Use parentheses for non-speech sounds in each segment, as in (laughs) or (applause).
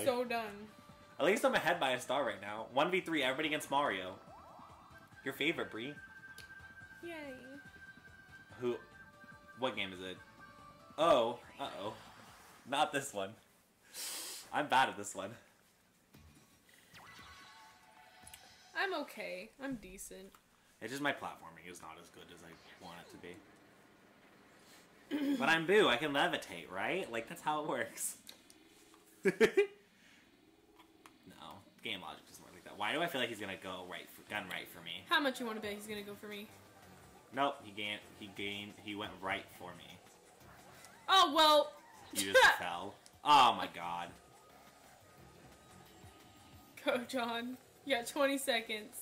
die. So done. At least I'm ahead by a star right now. 1v3, everybody against Mario. Your favorite, Bree? Yay. Who? What game is it? Oh, uh-oh. Not this one. I'm bad at this one. I'm okay. I'm decent. It's just my platforming is not as good as I want it to be. but I'm Boo. I can levitate, right? Like, that's how it works. (laughs) no. Game logic doesn't work like that. Why do I feel like he's gonna go right for, gun right for me? How much you want to bet he's gonna go for me? Nope, he gained, he gained, he went right for me. Oh well. You just (laughs) fell. Oh my god. Go, John. You got 20 seconds.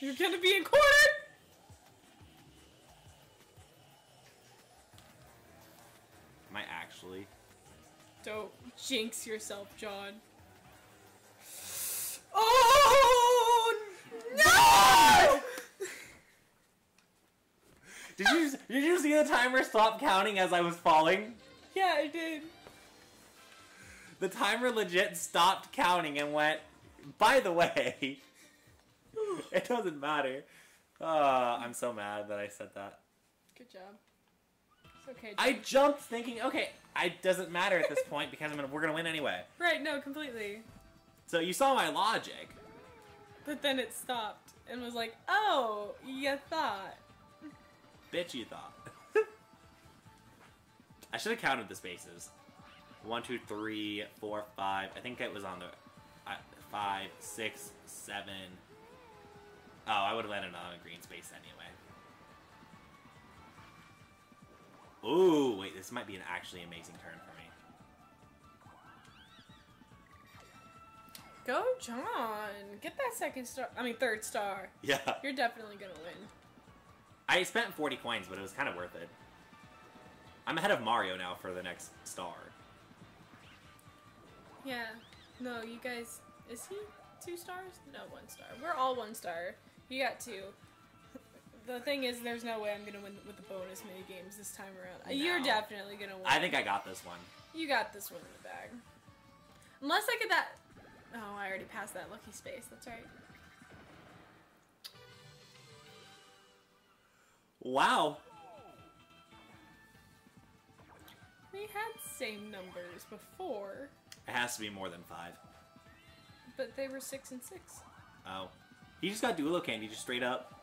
You're gonna be in corner. Don't jinx yourself, John. (gasps) Oh no! Did you did you see the timer stop counting as I was falling? yeah, I did. The timer legit stopped counting and went. By the way, (laughs) it doesn't matter. Uh, I'm so mad that I said that. Good job. Okay. I jumped thinking, okay, it doesn't matter at this point because I'm gonna, we're gonna win anyway. (laughs) Right, no, completely. So you saw my logic. But then it stopped and was like, oh, you thought. Bitch, you thought. (laughs) I should have counted the spaces. One, two, three, four, five. I think it was on the uh, five, six, seven. Oh, I would have landed on a green space anyway. Ooh, wait, this might be an actually amazing turn for me. Go, John. Get that second star. I mean, third star. Yeah. You're definitely gonna win. I spent 40 coins, but it was kind of worth it. I'm ahead of Mario now for the next star. Yeah. No, you guys. Is he two stars? No, one star. We're all one star. You got two. The thing is, there's no way I'm gonna win with the bonus mini games this time around. You're definitely gonna win. I think I got this one. you got this one in the bag. Unless I get that. Oh, I already passed that lucky space. That's right. Wow. We had same numbers before, It has to be more than five. but they were six and six. Oh. He just got Duelo candy, just straight up.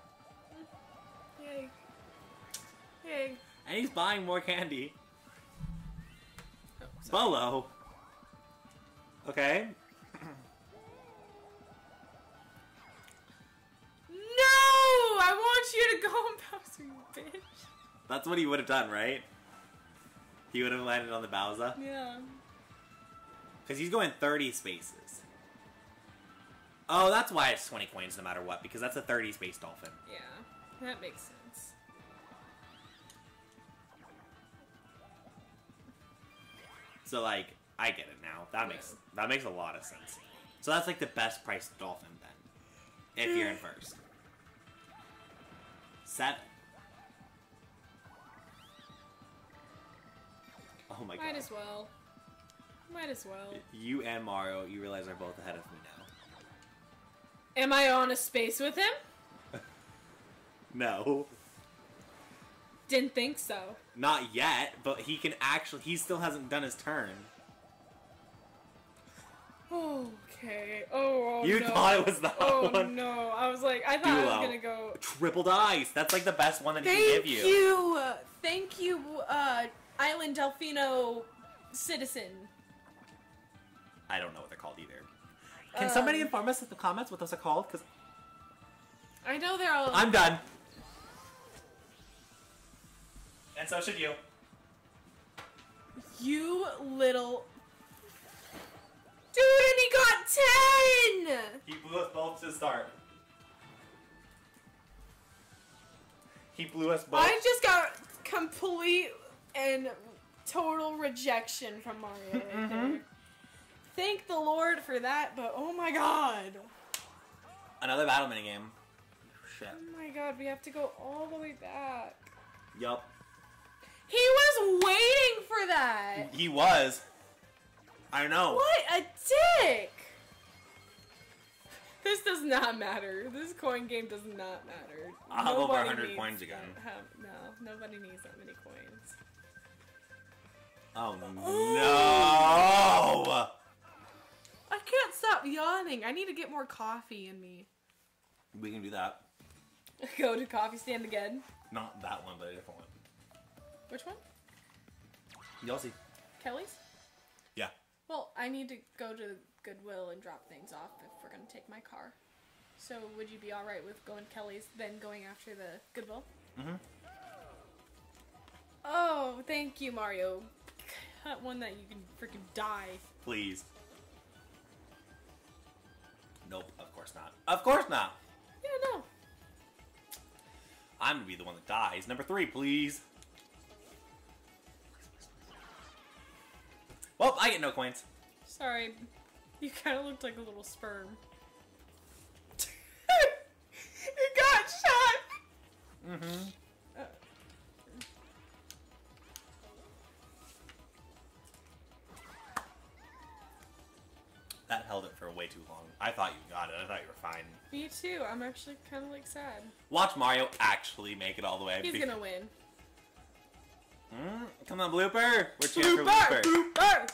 Yay. Yay. And he's buying more candy. Oh. Bowlo. Okay. No! I want you to go (laughs) and Bowser, you bitch. That's what he would have done, right? He would have landed on the Bowser. Yeah. Because he's going 30 spaces. Oh, that's why it's 20 coins no matter what, because that's a 30 space dolphin. Yeah. That makes sense. So like, I get it now. That makes that makes a lot of sense. So that's like the best priced dolphin then, if you're in first. Seven. Oh my Might god. Might as well. Might as well. You and Mario, you realize are both ahead of me now. Am I on a space with him? No, Didn't think so. not yet. But he can actually. He still hasn't done his turn. Okay. Oh, oh you no. thought it was that Oh one. no! I was like, I thought I was gonna go. Triple dice. That's like the best one that he Thank can give you. you, thank you, uh, Island Delfino citizen. I don't know what they're called either. Can somebody Um, inform us in the comments what those are called? Because I know they're all. I'm done. And so should you. You little. Dude, and he got 10! He blew us both to start. He blew us both. I just got complete and total rejection from Mario right (laughs) Mm-hmm. Thank the Lord for that, but oh my god. Another battle minigame. Shit. Oh my god, we have to go all the way back. Yup. He was waiting for that. He was. I know. What a dick! This does not matter. This coin game does not matter. I'll have over Nobody 100 needs coins again. Have, no, nobody needs that many coins. Oh no! I can't stop yawning. I need to get more coffee in me. We can do that. (laughs) Go to coffee stand again. Not that one, but a different one. Which one? You'll see. Kelly's? Yeah. Well, I need to go to Goodwill and drop things off if we're gonna take my car. So would you be alright with going to Kelly's, then going after the Goodwill? Mm-hmm. Oh, thank you, Mario. That one that you can freaking die. Please. Nope, of course not. Of course not! Yeah, no. I'm gonna be the one that dies. Number three, please. Well, I get no coins. Sorry. You kind of looked like a little sperm. (laughs) you got shot! Mm-hmm. Uh, That held it for way too long. I thought you got it. I thought you were fine. me too. I'm actually kind of like sad. Watch Mario actually make it all the way. He's be- gonna win. Come on, blooper. We're cheering for blooper. blooper!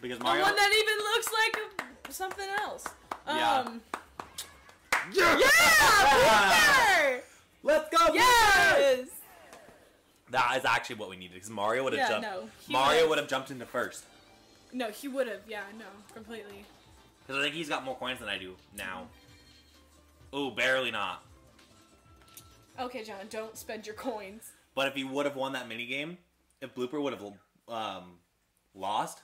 Because The Mario. one that even looks like something else. Yeah. Um, yeah! yeah! Let's go, blooper! Yes! That is actually what we needed because Mario would have Yeah, jumped. no, Mario would have jumped into first No, he would have. Yeah, no, completely. because I think he's got more coins than I do now. Oh, barely not. Okay, John, don't spend your coins. But if he would have won that mini game, if Blooper would have um, lost,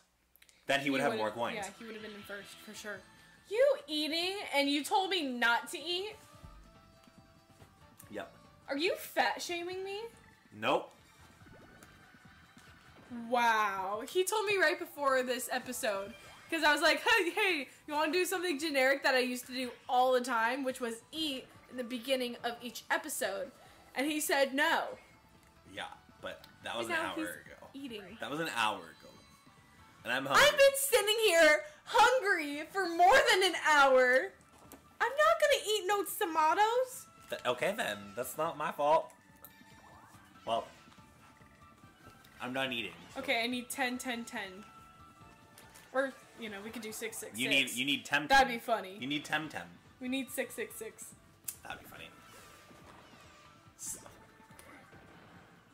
then he, would have more coins. Yeah, he would have been in first for sure. You eating and you told me not to eat? Yep. Are you fat shaming me? Nope. Wow. He told me right before this episode. Because I was like, hey, hey, you want to do something generic that I used to do all the time, which was eat in the beginning of each episode. And he said no. Yeah, but that was an hour ago. Eating. That was an hour ago. And I'm hungry. I've been sitting here hungry for more than an hour. I'm not gonna eat no tomatoes. Th- okay then, that's not my fault. Well, I'm done eating. so- Okay, I need 10, 10, 10. Or, you know, we could do 6, 6, You 6. need you need Tem. That'd be funny. You need Tem Tem. We need 6,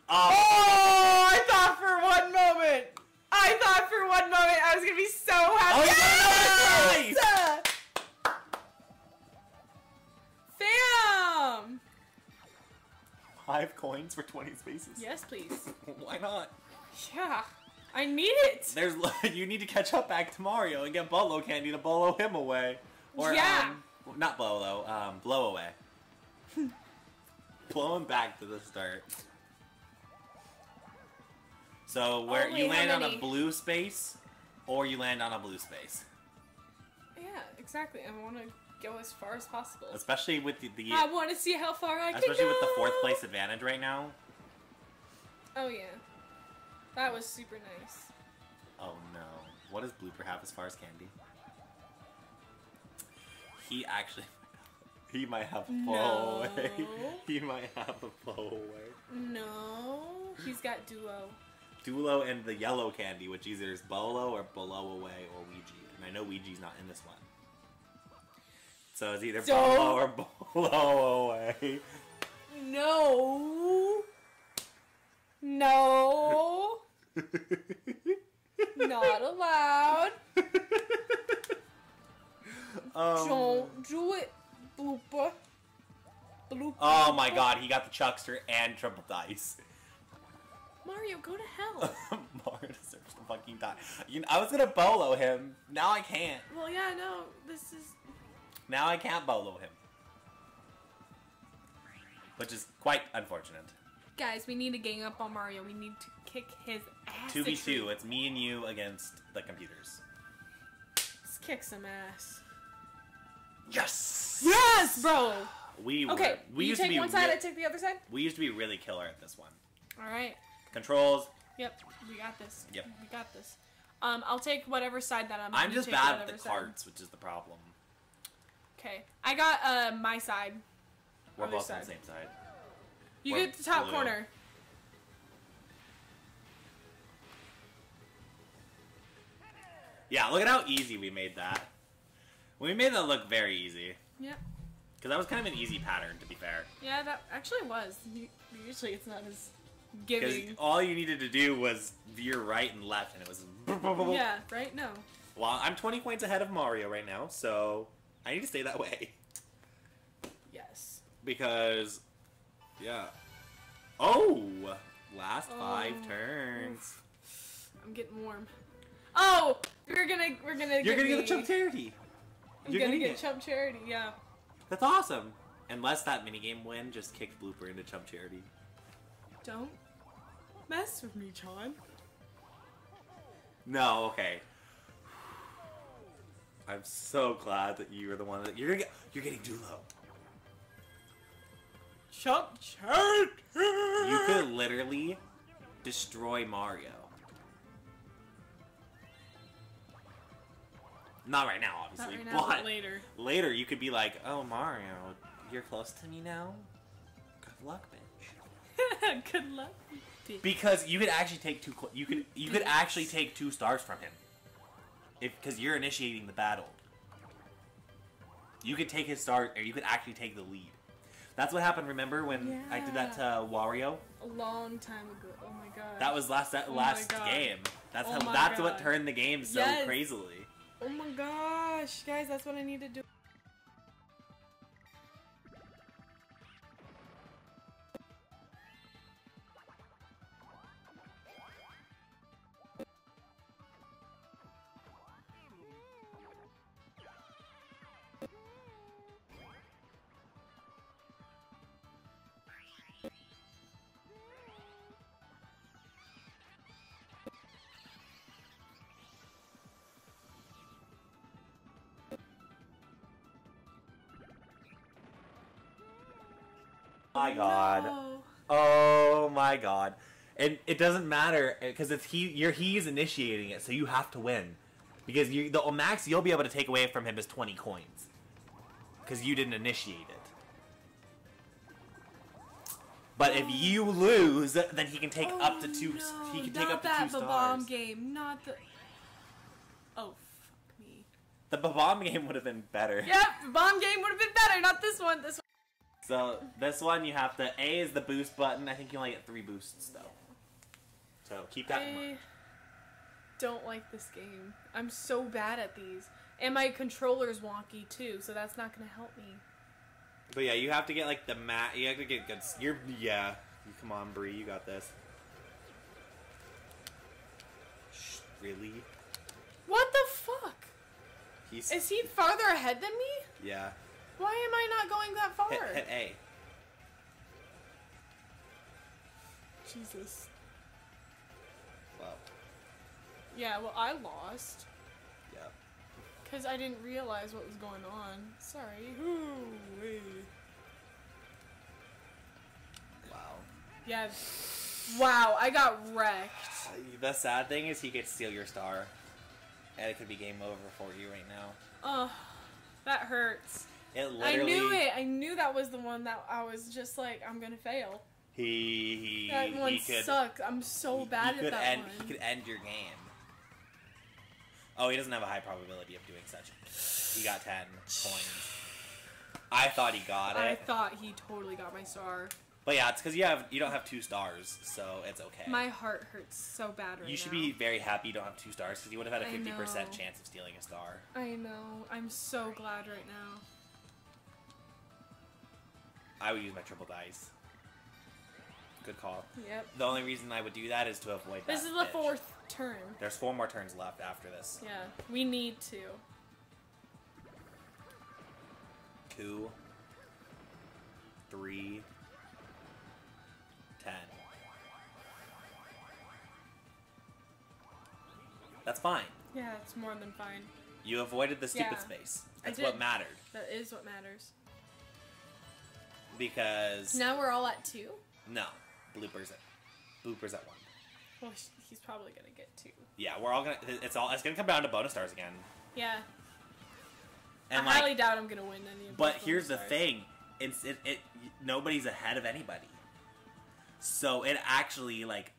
Oh, Oh, I thought for one moment. I thought for one moment I was gonna be so happy. Oh, got Yes! Bam! five coins for twenty spaces. Yes, please. (laughs) Why not? Yeah, I need it. There's (laughs) you need to catch up back to Mario and get Bowlo candy to bolo him away. Or Yeah. um, not bolo, um, blow away. (laughs) blow him back to the start. So where Oh, you wait, how land on a blue space, or you land on a blue space, Yeah, exactly. I want to go as far as possible. especially with the, the I want to see how far I can especially with the fourth place advantage right now. Oh yeah, that was super nice. Oh no. What does Blooper have as far as candy? He actually (laughs) he might have a blow away. (laughs) He might have a blow away. No, he's got duo. Duelo and the yellow candy, which either is Bowlo or Bloway or Ouija. And I know Ouija's not in this one. So it's either Don't- Bowlo or (laughs) Bloway. No. No. (laughs) Not allowed. um, Don't do it, blooper. Bloop, Oh my god, he got the Chuckster and triple dice. Mario, go to hell. (laughs) Mario deserves to fucking die. You know, I was gonna bolo him. Now I can't. well, yeah, no, this is. Now I can't bolo him. Which is quite unfortunate. Guys, we need to gang up on Mario. We need to kick his ass. 2v2, it's me and you against the computers. Let's kick some ass. Yes! Yes, bro. We were, Okay, we you used take to be one side, I take the other side. we used to be really killer at this one. All right. Controls. Yep, we got this. Yep. We got this. Um, I'll take whatever side that I'm. I'm just bad at the side. carts, which is the problem. Okay, I got uh my side. We're both on the same side. You Or get the top blue. corner. Yeah, look at how easy we made that. We made that look very easy. Yep. Because that was kind of an easy pattern, to be fair. Yeah, that actually was. Usually it's not as giving. all you needed to do was veer right and left, and it was. (laughs) Yeah, right? No. Well, I'm 20 points ahead of Mario right now, so I need to stay that (laughs) way. Yes. Because, yeah. Oh! Last oh. five turns. I'm getting warm. Oh, we're gonna we're gonna. You're get gonna get me- the chump charity. I'm You're gonna gonna get get- chump charity. Yeah. That's awesome. Unless that minigame win just kicked Blooper into chump charity. Don't mess with me, John. No, okay. I'm so glad that you were the one that you're gonna get. You're getting Duelo. Chump charity. You could literally destroy Mario. Not right now, Not obviously, right now, but but later. later you could be like, "Oh, Mario, you're close to me now. Good luck, bitch." (laughs) Good luck. Because you could actually take two. You could you could actually take two stars from him. If because you're initiating the battle. You could take his star, or you could actually take the lead. That's what happened. Remember when I did that to Wario? A long time ago. Oh my god. That was last that Oh last God. game. That's Oh how. That's what turned the game so Yes. crazily. Oh my gosh, guys, that's what I need to do. My God. No. Oh my God. And it doesn't matter eh, because it's he. You're he's initiating it, so you have to win. Because you the oh, max you'll be able to take away from him is twenty coins. Because you didn't initiate it. But if oh. you lose, then he can take up to Oh, two. no, he can not take up to that two bomb game, not the. Oh fuck me. The bomb (laughs) game would have been better. Yep, the bomb game would have been better, not this one. This one. So this one you have to A is the boost button. I think you only get three boosts though. So keep that in mind. I don't like this game. I'm so bad at these, and my controller's wonky too, so that's not gonna help me. But yeah, you have to get like the mat. You have to get good. You're yeah. You come on, Bree. You got this. Shh, really? What the fuck? He's Is he farther ahead than me? yeah. Why am I not going that far? Hit, hit A. Jesus. Well, Yeah, well, I lost. yeah. Because I didn't realize what was going on. Sorry. Ooh-wee. Wow. Yeah. Wow, I got wrecked. Uh, the sad thing is he could steal your star, and it could be game over for you right now. Oh, that hurts. It I knew it. I knew that was the one that I was just like, I'm gonna fail. He he That one he could. sucked. I'm so he- bad he at that end, one. He could end your game. Oh, he doesn't have a high probability of doing such. He got ten coins. I thought he got it. I thought he totally got my star. but yeah, it's because you have you don't have two stars, so it's okay. My heart hurts so bad right now. you should now. be very happy you don't have two stars because you would have had a fifty percent chance of stealing a star. I know. I'm so glad right now. I would use my triple dice. Good call. Yep. The only reason I would do that is to avoid. This is the pitch. fourth turn. There's four more turns left after this. Yeah, we need to. Two, three, ten. That's fine. Yeah, it's more than fine. You avoided the stupid Yeah, space. That's what mattered. That is what matters. Because Now we're all at two. no bloopers at bloopers at one. Well, he's probably gonna get two. Yeah, we're all gonna. It's all. It's gonna come down to bonus stars again. Yeah. And I like, highly doubt I'm gonna win any of But here's the stars. thing: it's it, it nobody's ahead of anybody, so it actually like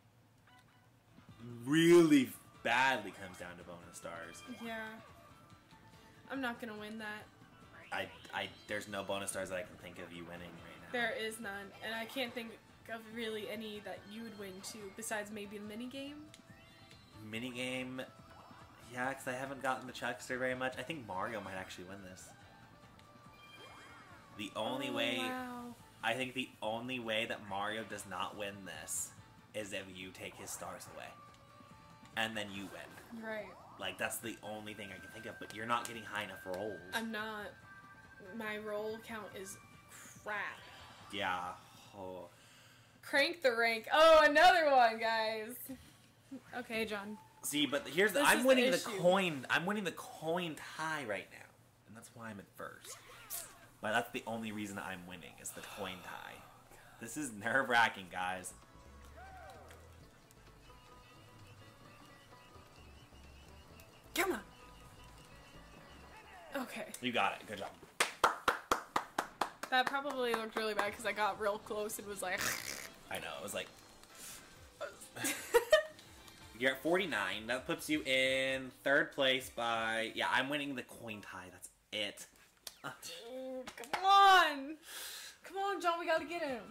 really badly comes down to bonus stars. Yeah. I'm not gonna win that. I I there's no bonus stars that I can think of you winning. There is none, and I can't think of really any that you would win too, besides maybe the mini game. Minigame, yeah, because I haven't gotten the Chuckster very much. I think Mario might actually win this. The only Oh, way Wow. I think the only way that Mario does not win this is if you take his stars away. And then you win. Right. Like that's the only thing I can think of, but you're not getting high enough rolls. I'm not. My roll count is crap. Yeah. Oh. Crank the rank. Oh, another one, guys. Okay, John. See, but here's the, I'm is the winning the, coin. I'm winning the coin tie right now, and that's why I'm at first. But that's the only reason I'm winning is the coin tie. This is nerve wracking, guys. Come on. Okay. You got it. Good job. That probably looked really bad because I got real close and was like. (laughs) I know. It was like (laughs) you're at 49. That puts you in third place by yeah. I'm winning the coin tie. That's it. Dude, come on. Come on, John, we gotta get him.